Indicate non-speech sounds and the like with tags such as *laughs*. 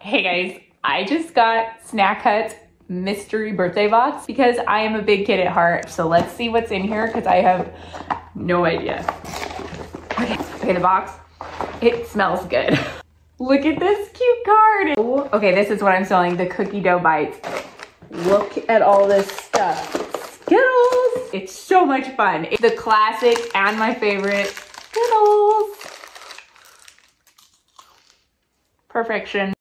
Hey guys, I just got Snack Hut mystery birthday box because I am a big kid at heart. So let's see what's in here because I have no idea. Okay, okay, the box. It smells good. *laughs* Look at this cute card. Okay, this is what I'm selling, the cookie dough bites. Look at all this stuff. Skittles! It's so much fun. It's the classic and my favorite Skittles. Perfection.